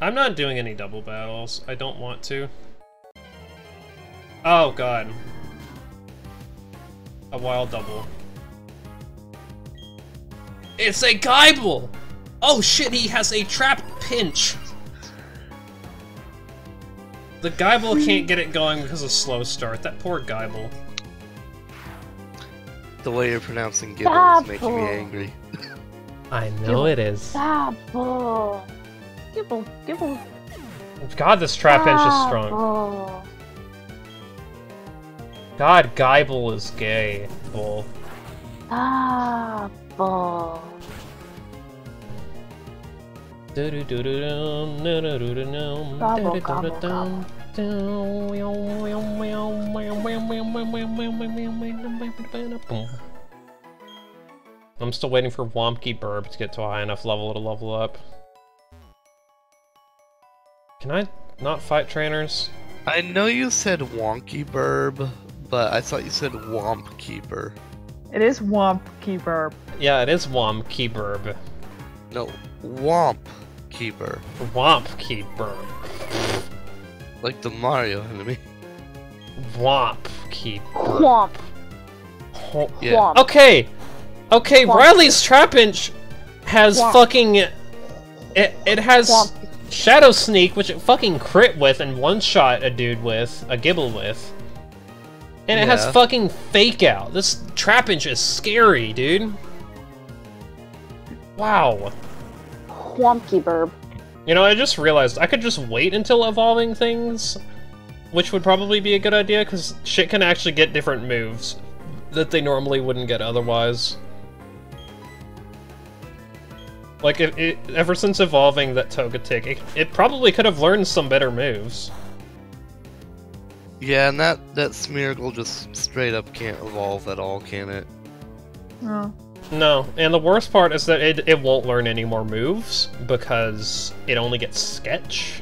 I'm not doing any double battles. I don't want to. Oh god. A wild double. It's a Geibel! Oh shit, he has a trap pinch! The Geibel can't get it going because of slow start. That poor Geibel. The way you're pronouncing Gibble is making me angry. I know it is. God, this Trapinch is strong. God, Geibel is gay. Bull. Gibble. Gobble, gobble, I'm still waiting for Wompky Burb to get to a high enough level to level up. Can I not fight trainers? I know you said Wonky Burb, but I thought you said Womp Keeper. It is Womp Keeper. Yeah, it is Wompky Burb. No, Womp Keeper. Wompky Burb. Like the Mario enemy. Wompky Burb. Whomp. Ho- Yeah. Okay, okay. Womp. Riley's Trapinch has Womp. fucking it. It has Womp. shadow sneak, which it fucking crit with and one shot a dude with a gibble with, and it has fucking fake out. This Trapinch is scary, dude. Wow. Whompky burb. You know, I just realized I could just wait until evolving things, which would probably be a good idea, because shit can actually get different moves that they normally wouldn't get otherwise. Like, it, it, ever since evolving that Togetic, it, it probably could have learned some better moves. Yeah, and that, that Smeargle just straight up can't evolve at all, can it? Oh. No, and the worst part is that it, it won't learn any more moves, because it only gets Sketch.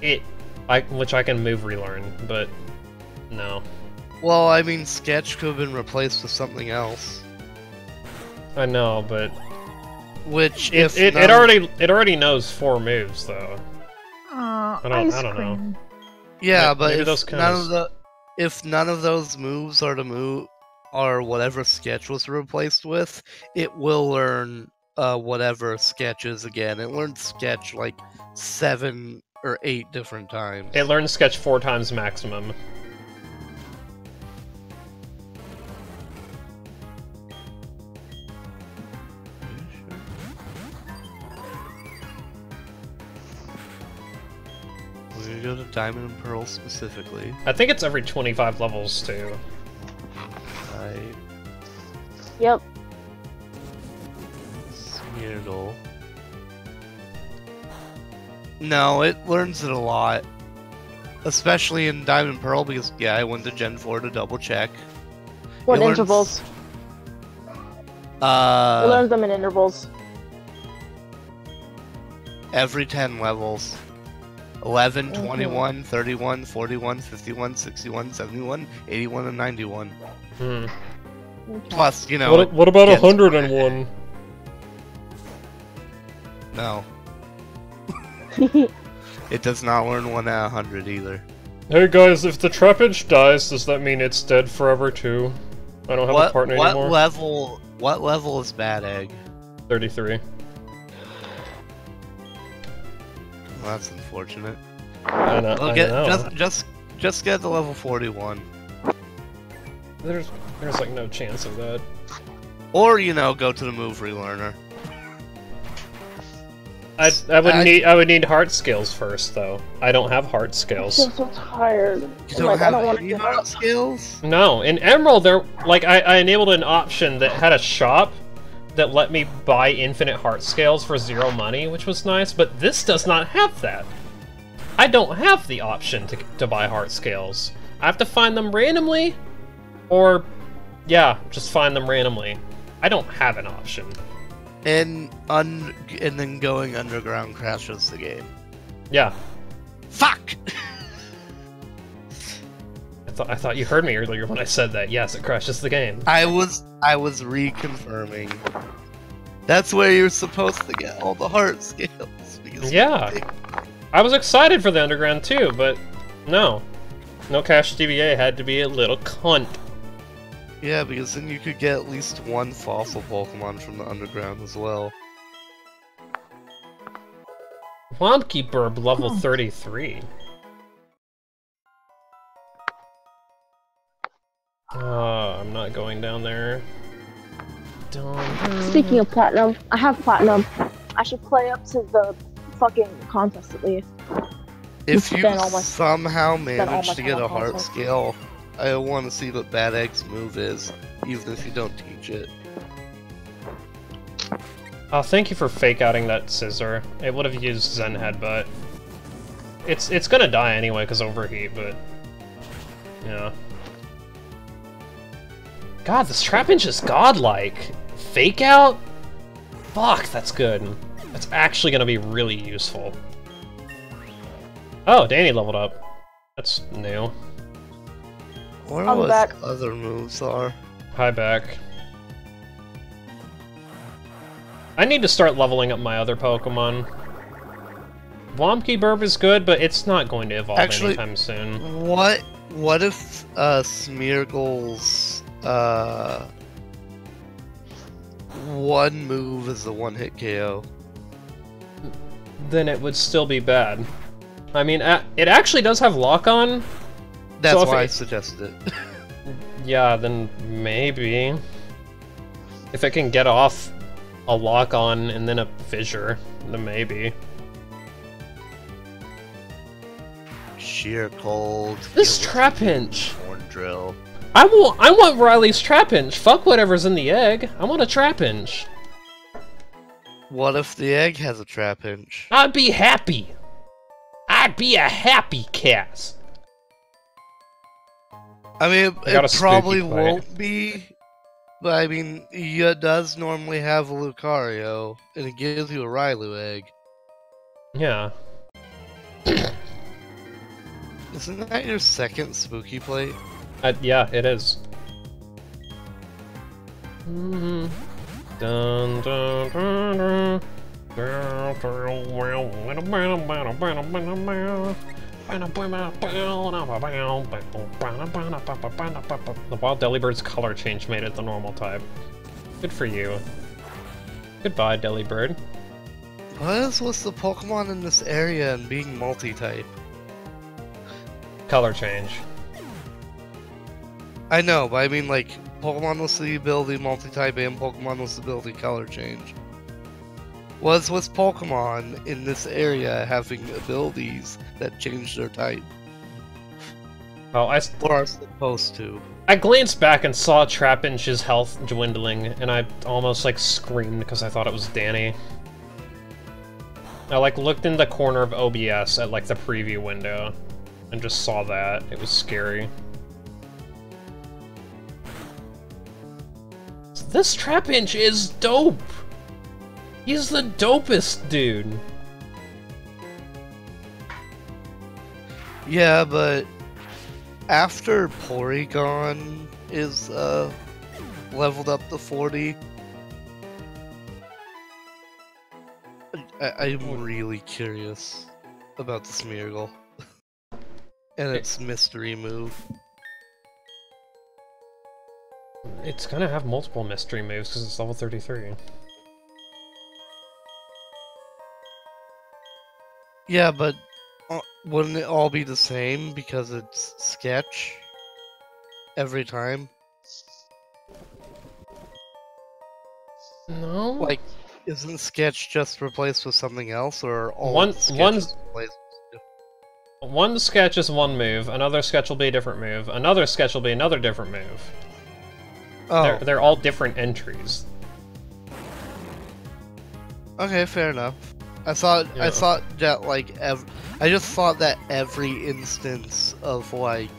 It, I, which I can move relearn, but no. Well, I mean, Sketch could have been replaced with something else. I know, but Which, it, if it, it none- already it already knows four moves though. Uh, I don't- ice I don't know. Yeah, May- but if those none kinda of the if none of those moves are to move or whatever sketch was replaced with, it will learn uh whatever sketches again. It learned sketch like seven or eight different times. It learns sketch four times maximum. Diamond and Pearl specifically. I think it's every 25 levels too. Right. Yep. Smeargle. No, it learns it a lot. Especially in Diamond and Pearl because yeah, I went to Gen 4 to double check. What It learns- intervals? It Uh learns them in intervals. every 10 levels. 11, Mhm. 21, 31, 41, 51, 61, 71, 81, and 91. Hmm. Plus, you know, what, what about gets- 101? no, it does not learn 1 out of 100 either. Hey guys, if the Trapinch dies, does that mean it's dead forever too? I don't have a What, partner what anymore. level what level is Bad Egg? 33. Well, that's unfortunate. I know. Well, I get, know. just just just get to level 41. There's there's like no chance of that. Or, you know, go to the move relearner. I I would I- need I would need heart scales first though. I don't have heart skills. I'm so tired. You I'm don't like, I have don't want to any give hard skills? No, in Emerald there like I, I enabled an option that had a shop that let me buy infinite heart scales for zero money, which was nice, but this does not have that. I don't have the option to, to buy heart scales. I have to find them randomly, or, yeah, just find them randomly. I don't have an option. And un and then going underground crashes the game. Yeah, Fuck! I thought I thought you heard me earlier when I said that. Yes, it crashes the game. I was I was reconfirming. That's where you're supposed to get all the heart scales. Yeah. I was excited for the underground too, but no. No cash DVA had to be a little cunt. Yeah, because then you could get at least one fossil Pokemon from the underground as well. Burb level Oh. 33. Oh, I'm not going down there. Dun, dun. Speaking of platinum, I have platinum. I should play up to the fucking contest at least. If you my- somehow all manage to get a heart console. scale, I want to see what Bad Egg's move is, even if you don't teach it. Oh, thank you for fake outing that Scizor. It would have used Zen Headbutt. It's it's gonna die anyway because overheat, but yeah. God, this Trapinch is godlike. Fake out? Fuck, that's good. That's actually gonna be really useful. Oh, Danny leveled up. That's new. What I'm back. other moves are? Hi back. I need to start leveling up my other Pokemon. Womkey Burb is good, but it's not going to evolve Actually- anytime soon. What what if uh Smeargle's uh one move is a one hit KO? Then it would still be bad. I mean, it actually does have lock on. That's if why I suggested it. Yeah, then maybe. If it can get off a lock on and then a fissure, then maybe. Sheer cold. This trap Trapinch! Horn drill. I want I want Riley's Trapinch. Fuck whatever's in the egg. I want a Trapinch. What if the egg has a Trapinch? I'd be happy. I'd be a happy cat. I mean, I it probably won't be, but I mean, it does normally have a Lucario, and it gives you a Riolu egg. Yeah. Isn't that your second spooky plate? Uh, yeah, it is. Mhm. Dun, dun, dun, dun. The wild Delibird's color change made it the normal type. Good for you. Goodbye, Delibird. What is with the Pokemon in this area and being multi-type? Color change. I know, but I mean, like, Pokemon with the ability multi-type and Pokemon with the ability color change. Was with Pokemon in this area having abilities that change their type, Oh, I, s- or are supposed to? I glanced back and saw Trapinch's health dwindling, and I almost like screamed because I thought it was Danny. I like looked in the corner of OBS at like the preview window and just saw that. It was scary. This Trapinch is dope! He's the dopest dude! Yeah, but after Porygon is uh leveled up to 40, I- I'm really curious about the Smeargle and its mystery move. It's gonna have multiple mystery moves because it's level 33. Yeah, but uh, wouldn't it all be the same because it's sketch every time? No? Like, isn't sketch just replaced with something else, or all One- sketches one's- replaced? One sketch is one move, another sketch will be a different move, another sketch will be another different move. Oh, They're, they're all different entries. okay, fair enough. I thought I thought that like ev- I just thought that every instance of like,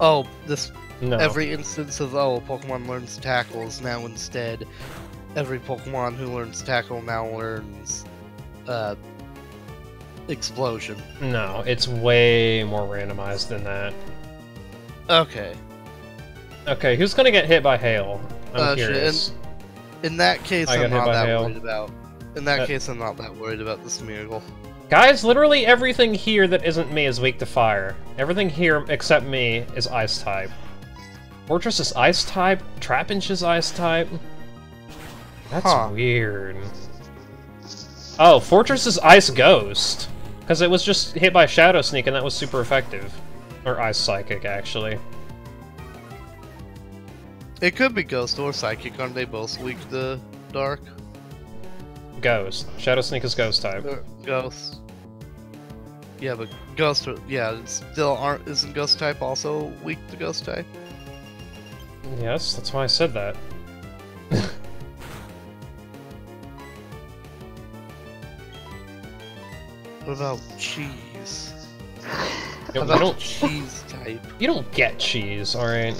oh, this No. every instance of oh, Pokemon learns tackle is now instead every Pokemon who learns tackle now learns uh explosion. No, it's way more randomized than that. Okay. Okay, who's gonna get hit by hail? I'm Uh, shit, curious. In that case, I I'm not that hail. worried about. In that Uh, case, I'm not that worried about the Smeargle. Guys, literally everything here that isn't me is weak to fire. Everything here except me is ice type. Forretress is ice type. Trapinch is ice type. That's Huh. weird. Oh, Forretress is ice ghost. Because it was just hit by Shadow Sneak and that was super effective. Or ice psychic, actually. It could be Ghost or Psychic. Aren't they both weak to Dark? Ghost. Shadow Sneak is ghost type. Or Ghost. Yeah, but Ghost. Yeah, still aren't. Isn't Ghost type also weak to Ghost type? Yes, that's why I said that. What about cheese? You How about don't, cheese type? you don't get cheese, alright?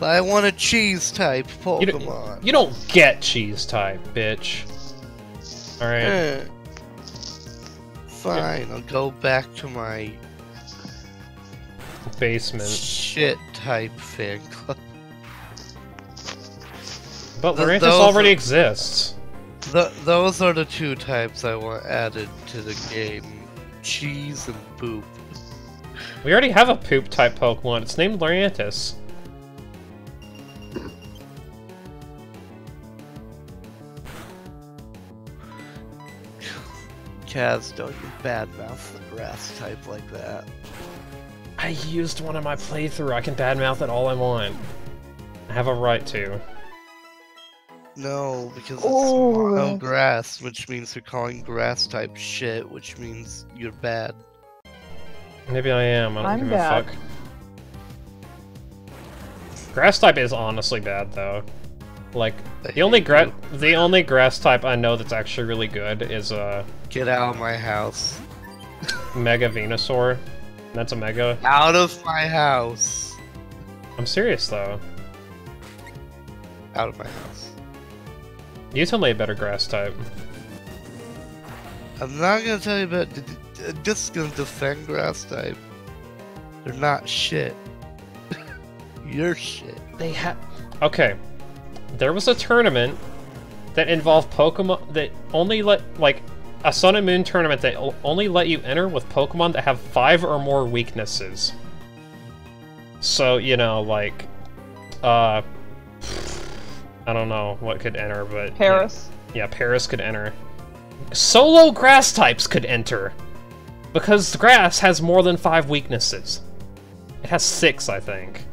I want a cheese type You don't, Pokemon. you don't get cheese type, bitch. Alright. Eh. Fine, I'll go back to my Basement. shit type fan club. But those already are- exists. Th those are the two types I want added to the game: cheese and poop. We already have a poop type Pokemon. It's named Lurantis. Kaz, don't you badmouth the grass type like that. I used one in my playthrough. I can badmouth it all I want. I have a right to. No, because it's Oh. mono grass, which means you're calling grass type shit, which means you're bad. Maybe I am. I don't I'm give bad. a fuck. Grass type is honestly bad though. Like the only hate gra- you. the only grass type I know that's actually really good is uh Get out of my house. Mega Venusaur. That's a Mega. Out of my house. I'm serious though. Out of my house. You tell me a better grass type. I'm not gonna tell you about. d- d- I'm just gonna defend grass type. They're not shit. You're shit. They have. Okay. There was a tournament that involved Pokemon that only let like a Sun and Moon tournament that only let you enter with Pokemon that have five or more weaknesses. So you know, like, uh, I don't know what could enter, but yeah. Paris. Yeah, Paris could enter. Solo grass types could enter. Because grass has more than five weaknesses. It has six, I think.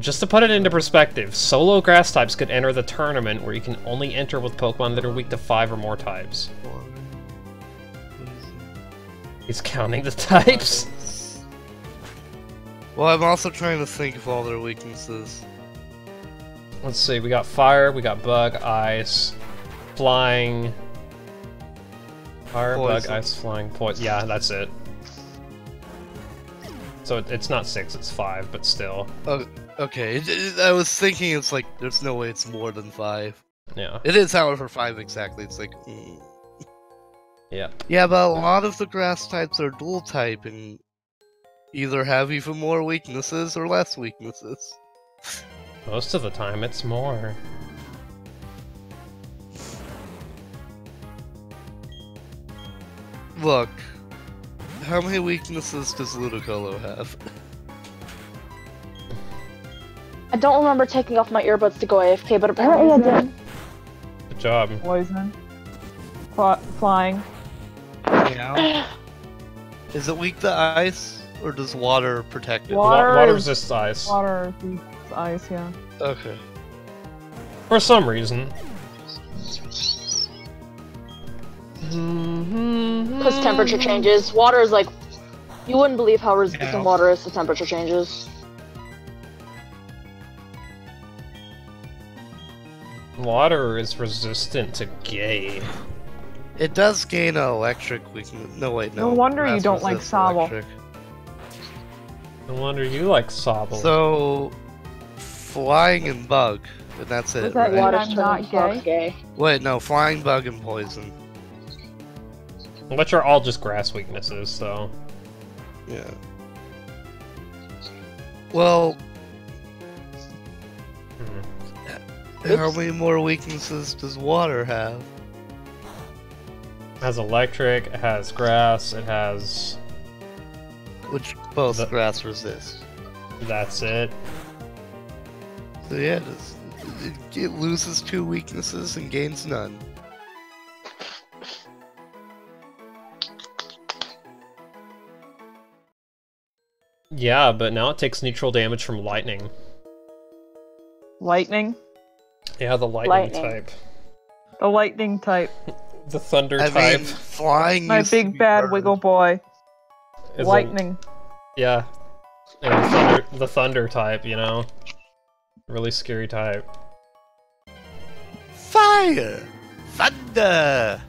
Just to put it into perspective, solo grass types could enter the tournament where you can only enter with Pokemon that are weak to five or more types. He's counting the types. Well, I'm also trying to think of all their weaknesses. Let's see, we got fire, we got bug, ice, flying. Fire, bug, ice, flying, poison. Yeah, that's it. So it's not six, it's five, but still. Okay, it- I was thinking it's like there's no way it's more than five. Yeah. It is, however, five exactly. It's like, mm. Yeah. yeah, but a lot of the grass types are dual type and either have even more weaknesses or less weaknesses. Most of the time, it's more. Look, how many weaknesses does Ludicolo have? I don't remember taking off my earbuds to go AFK, but apparently I did. Good job. Poison. Fly- flying. Yeah. Is it weak to ice, or does water protect it? Wa- Wa- Water water is- resists ice. Water beats ice, yeah. Okay. For some reason. Because temperature changes. Water is like. You wouldn't believe how resistant Yeah. water is to temperature changes. Water is resistant to gay. It does gain an electric weakness. No, wait, no. No wonder you don't like resists Sobble. electric. No wonder you like Sobble. So, flying and bug, and that's it, Was that right? water- I'm not fuck gay. Wait, no, flying bug and poison. Which are all just grass weaknesses, so. Yeah. Well, How many more weaknesses does water have? It has electric, it has grass, it has... Which both The- grass resist. That's it. So yeah, it, is- it, it loses two weaknesses and gains none. Yeah, but now it takes neutral damage from lightning. Lightning. Yeah, the lightning, Lightning. type. The lightning type. The thunder I type. mean, flying. My big bad burned. wiggle boy. is a- lightning. yeah. And the thunder, the thunder type, you know? Really scary type. Fire, thunder.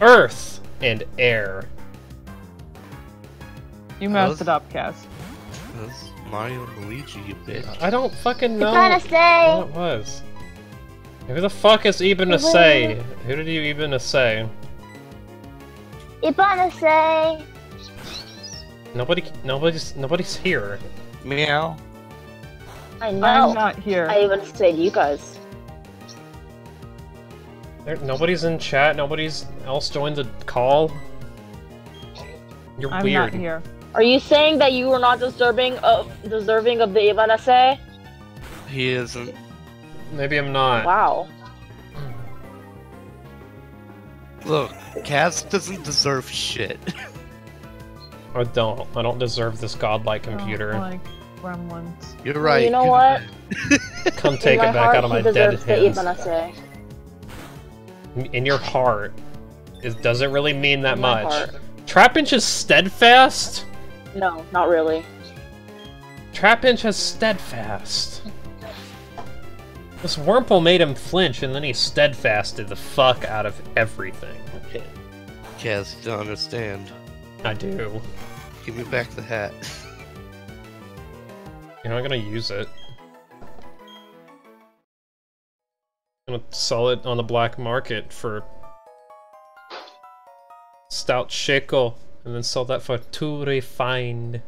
Earth and air. You messed it up, Kaz. That's Mario and Luigi, you bitch. I don't fucking know trying what it was. Who the fuck is Ibn to say? Who did you even to say? Ibanase. Nobody, nobody's, nobody's here. Meow. I I'm not here. I even said you guys. There, nobody's in chat. Nobody's else joined the call. You're I'm weird. not here. Are you saying that you were not deserving of deserving of the Ibanase? He isn't. Maybe I'm not. Wow. Look, Kaz doesn't deserve shit. I don't. I don't deserve this godlike oh, computer. Oh, like gremlins. You're right. you know what? Come take In it back heart, out of he my dead deserves the hands. In your heart, it doesn't really mean that In much? heart. Trapinch is steadfast. No, not really. Trapinch has steadfast. This Wurmple made him flinch, and then he steadfasted the fuck out of everything. Kaz, you don't understand. I do. Give me back the hat. You're not gonna use it. I'm gonna sell it on the black market for Stout Shako, and then sell that for two refined.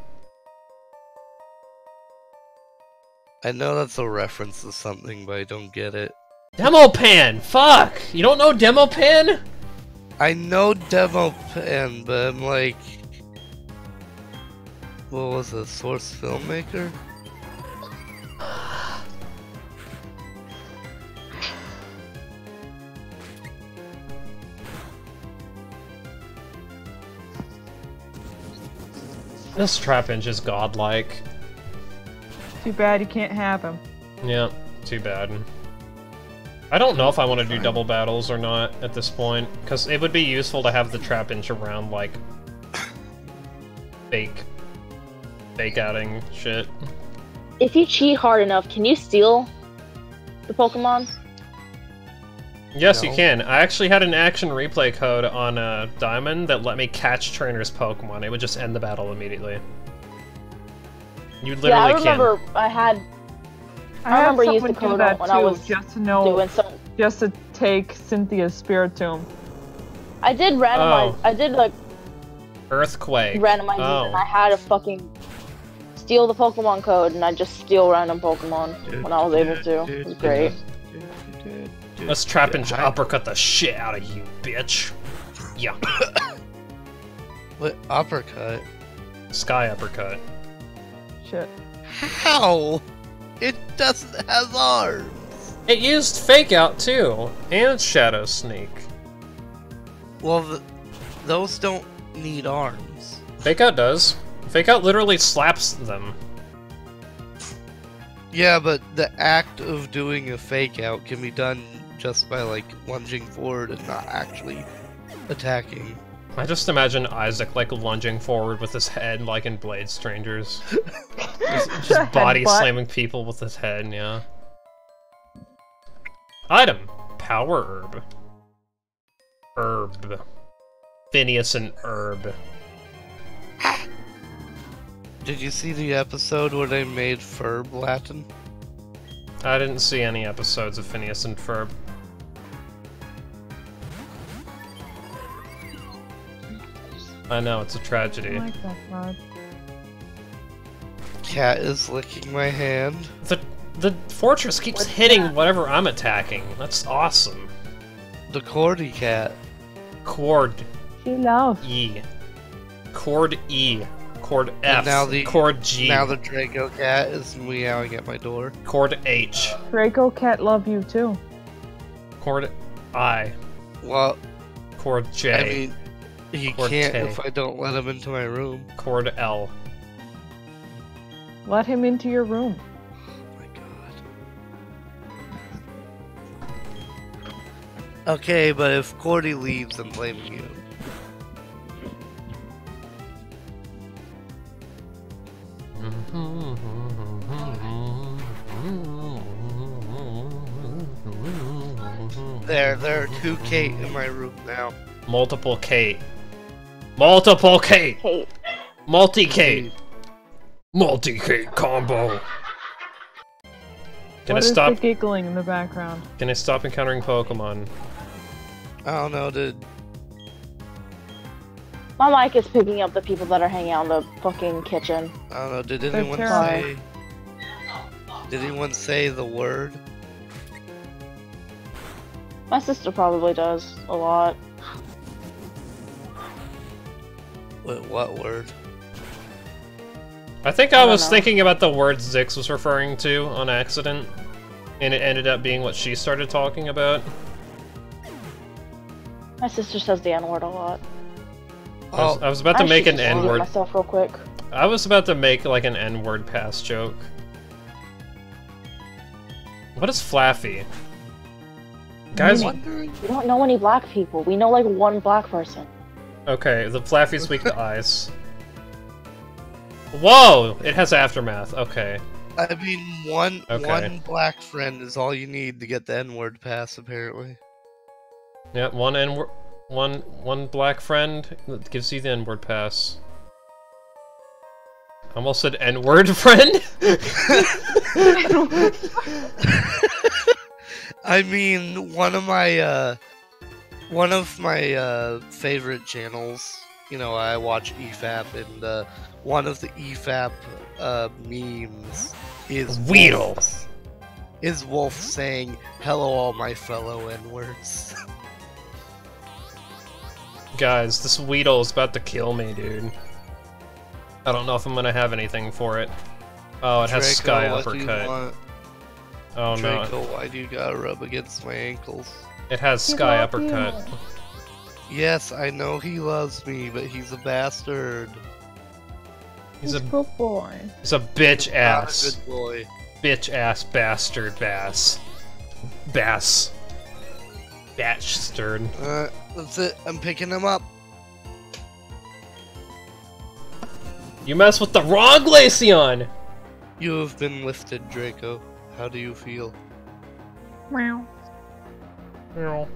I know that's a reference to something, but I don't get it. Demo pan! Fuck! You don't know demo pan? I know Demo Pen, but I'm like. What was it, Source Filmmaker? This Trapinch is godlike. Too bad you can't have him. Yeah, too bad. I don't know if I want to do double battles or not at this point, because it would be useful to have the Trapinch around, like, fake, fake outing shit. If you cheat hard enough, can you steal the Pokemon? Yes, you can. I actually had an action replay code on uh, Diamond that let me catch trainers' Pokemon. It would just end the battle immediately. You literally yeah, I can. remember I had I, I remember someone using the code that when too, I was just to know, doing some. just to take Cynthia's Spiritomb. I did randomize. Oh. I did like Earthquake. randomize Oh. and I had to fucking steal the Pokemon code, and I just steal random Pokemon when I was able to. It was great. Let's Trapinch uppercut the shit out of you, bitch. Yeah. What uppercut? Sky uppercut. Shit. How? It doesn't have arms. It used Fake Out too, and Shadow Sneak. Well, th those don't need arms. Fake Out does. Fake Out literally slaps them. Yeah, but the act of doing a fake out can be done just by like lunging forward and not actually attacking. I just imagine Isaac like lunging forward with his head like in Blade Strangers. just just body Headbutt. slamming people with his head, yeah. Item. Power Herb. Herb. Phineas and Herb. Did you see the episode where they made Ferb Latin? I didn't see any episodes of Phineas and Ferb. I know, it's a tragedy. like that card. cat is licking my hand. The the Forretress keeps What's hitting that? whatever I'm attacking. That's awesome. The cordy cat. Chord She loves. E. Chord E. Chord F. now the- chord G. Now the Draco cat is meowing at my door. chord H. Draco cat love you too. Chord I. Well, Chord J. I mean, he Chord can't K. if I don't let him into my room. chord L. Let him into your room. Oh my god. Okay, but if Cordy leaves, I'm blaming you. There, there are two Kate in my room now. Multiple Kate. Multiple Kate. Kate. Multi Kate. Multi Kate combo. Can What I is stop? the giggling in the background? Can I stop encountering Pokemon? I don't know, dude. My mic is picking up the people that are hanging out in the fucking kitchen. I don't know, did anyone say Did anyone say the word? My sister probably does a lot. Wait, what word? I think I I, was know. thinking about the word Zyx was referring to on accident, and it ended up being what she started talking about. My sister says the N word a lot. I was, Oh, I was about to I make should an just mute N-word. myself real quick. I was about to make like an N-word pass joke. What is Flaaffy? Guys, I'm. We don't know any black people. We know like one black person. Okay, the Flaaffy's weak to ice. Whoa! It has aftermath. Okay. I mean, one Okay. one black friend is all you need to get the N-word pass, apparently. Yeah, one N word, one one black friend that gives you the N-word pass. I almost said N-word friend. I mean, one of my uh, one of my uh, favorite channels. You know, I watch EFAP, and uh, one of the EFAP uh, memes is Weedle. Is Wolf saying, "Hello, all my fellow N-words." Guys, this Weedle is about to kill me, dude. I don't know if I'm gonna have anything for it. Oh, it has Draco, Sky do you Uppercut. Oh no, Draco, why do you gotta rub against my ankles? It has He Sky love you. Uppercut. Yes, I know he loves me, but he's a bastard. He's a good boy. he's a bitch Not a ass, good boy. bitch ass bastard bass, bass, batchsterd. Uh, that's it. I'm picking him up. You mess with the wrong Glaceon. You have been lifted, Draco. How do you feel? Meow.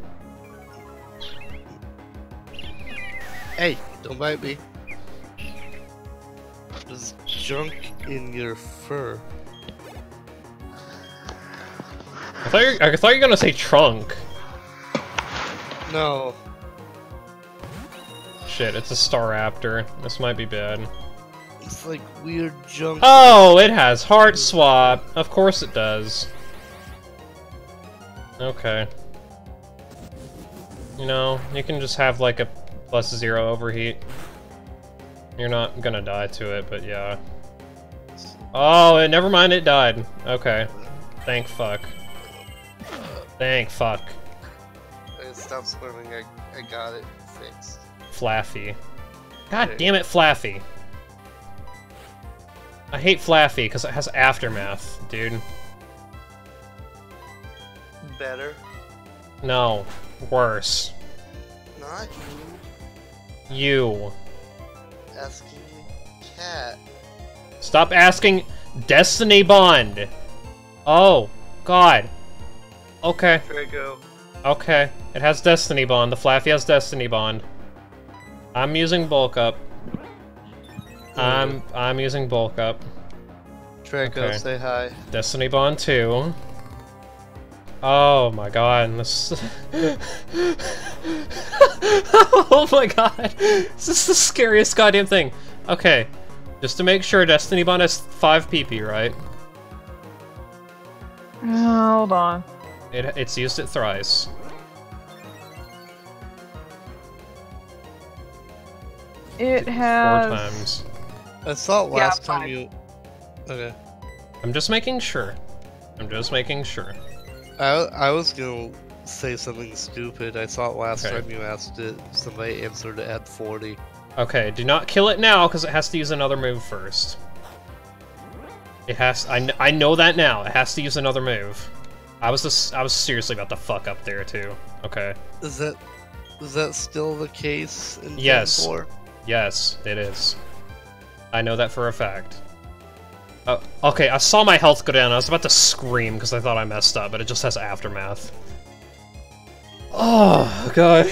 Hey, don't bite me. There's junk in your fur. I thought you I thought you were gonna say trunk. No. Shit, it's a star Staraptor. This might be bad. It's like weird junk. Oh, it has heart swap. Of course it does. Okay. You know, you can just have like a plus zero overheat. You're not gonna die to it, but yeah. Oh, and never mind, it died. Okay. Thank fuck. Thank fuck. Stop swimming. I, I got it fixed. Flaaffy. God damn it, Flaaffy. I hate Flaaffy because it has aftermath, dude. Better. No, worse. Not you. You. Asking cat. Stop asking Destiny Bond. Oh, God. Okay, Draco. okay. It has Destiny Bond. The Flaaffy has Destiny Bond. I'm using bulk up. I'm I'm using bulk up. Draco, Okay. say hi. Destiny Bond 2. Oh my god, this Oh my god. This is the scariest goddamn thing. Okay. Just to make sure, Destiny Bond has 5 PP, right? Hold on. It, it's used it thrice. It has... Four has. times. I saw it Yeah, last time you. Okay. I'm just making sure. I'm just making sure. I I was gonna say something stupid. I saw it last Okay. time you asked it. Somebody answered it at 40. Okay, do not kill it now, because it has to use another move first. It has. I, kn- I know that now. It has to use another move. I was just. I was seriously about to fuck up there too. Okay. Is that is that still the case in Gen Yes. 4? Yes, it is. I know that for a fact. Oh, okay, I saw my health go down. I was about to scream because I thought I messed up, but it just has aftermath. Oh god.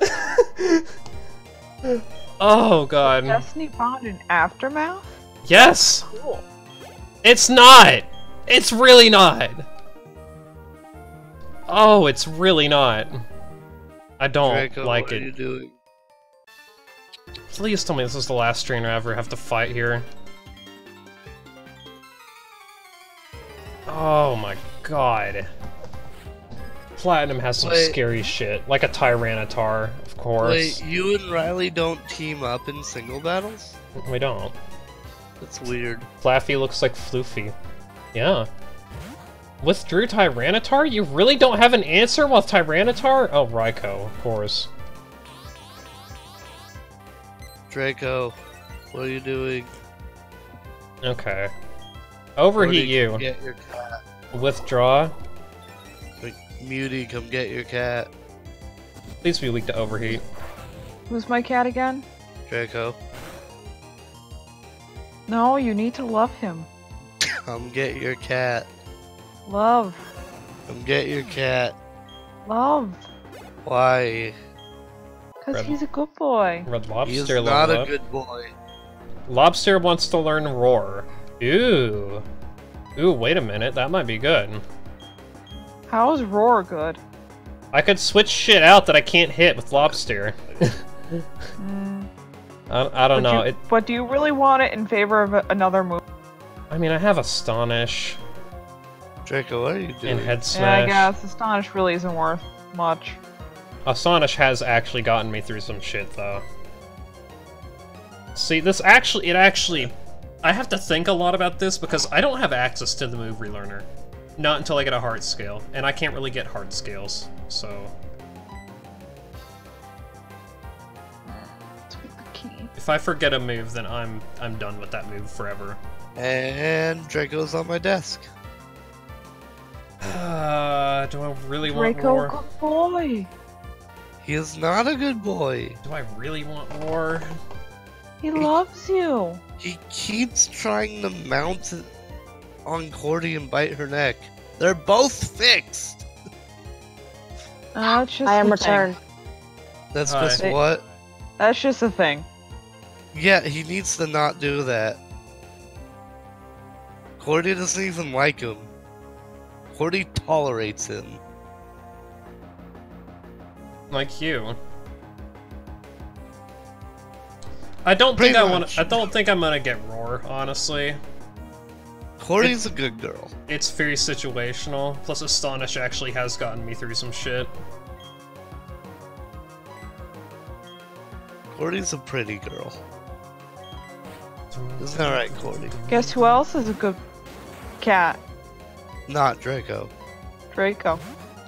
oh god. Destiny Bond in Aftermath? Yes. Cool. It's not! It's really not! Oh, it's really not. I don't Draco, like what are you it. doing? Please tell me this is the last trainer I ever have to fight here. Oh my god. Platinum has some Wait. scary shit, like a Tyranitar, of course. Wait, you and Riley don't team up in single battles? We don't. That's weird. Flaaffy looks like Floofy. Yeah. Withdrew Tyranitar? You really don't have an answer with Tyranitar? Oh, Raikou, of course. Draco, what are you doing? Okay. Overheat Cody, you. Come get your cat. Withdraw. Like, Mutii, come get your cat. Please be weak to overheat. Who's my cat again? Draco, No, you need to love him. come get your cat. Love. Come get your cat. Love. Why? Because he's a good boy. Red Lobster is not a up. good boy. Lobster wants to learn Roar. Ooh. Ooh, wait a minute. That might be good. How is Roar good? I could switch shit out that I can't hit with Lobster. Mm, I, I don't but know. You, It, but do you really want it in favor of another move? I mean, I have Astonish Draco, what are you doing? and Head Smash. Yeah, I guess. Astonish really isn't worth much. Astonish has actually gotten me through some shit, though. See, this actually, it actually, I have to think a lot about this because I don't have access to the move relearner. Not until I get a heart scale, and I can't really get heart scales, so Tweak the key. if I forget a move, then I'm I'm done with that move forever. And Draco's on my desk. Uh, do I really want Draco, roar? good boy. He is not a good boy. Do I really want roar? He loves you. He keeps trying to mount on Cordy and bite her neck. They're both fixed. Uh, that's just I am returned. That's Hi. just what? That's just a thing. Yeah, he needs to not do that. Cordy doesn't even like him. Cordy tolerates him. Like you. I don't Pretty think I want. much. I don't think I'm gonna get roar. Honestly, Cordy's a good girl. it's very situational. Plus, astonish actually has gotten me through some shit. Cordy's a pretty girl. Isn't that right, Cordy? Guess who else is a good cat? Not Draco. Draco.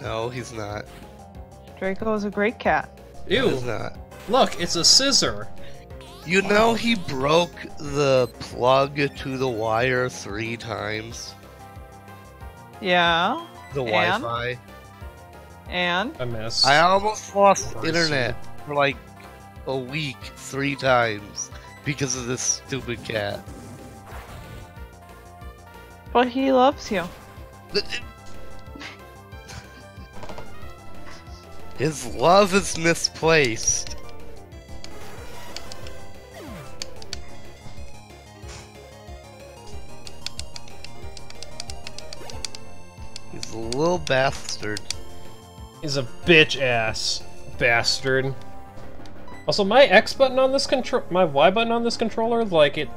No, he's not. Draco is a great cat. Ew! He's not. Look, it's a Scizor. You know he broke the plug to the wire three times. Yeah. The And? Wi-Fi. And I missed. I almost lost Mercy. internet for like a week three times because of this stupid cat. but he loves you. His love is misplaced. Little bastard. He's a bitch ass bastard. Also, my X button on this control, my Y button on this controller, like it,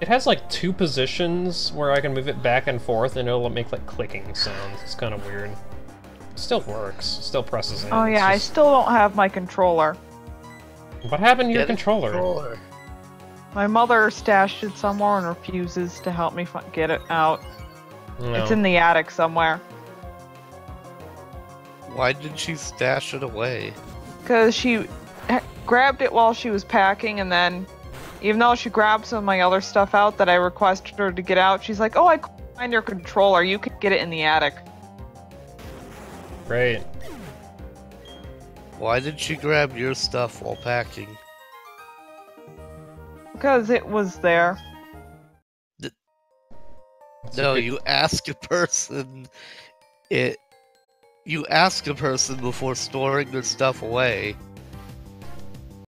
it has like two positions where I can move it back and forth, and it'll make like clicking sounds. It's kind of weird. Still works. Still presses in. Oh It's yeah, I still don't have my controller. What happened to your Get a controller? controller. My mother stashed it somewhere and refuses to help me fi- get it out. No. It's in the attic somewhere. Why did she stash it away? Because she grabbed it while she was packing, and then, even though she grabbed some of my other stuff out that I requested her to get out, she's like, "Oh, I couldn't find your controller. You can get it in the attic." Great. Why did she grab your stuff while packing? Because it was there. It's No, you ask a person. It. You ask a person before storing their stuff away.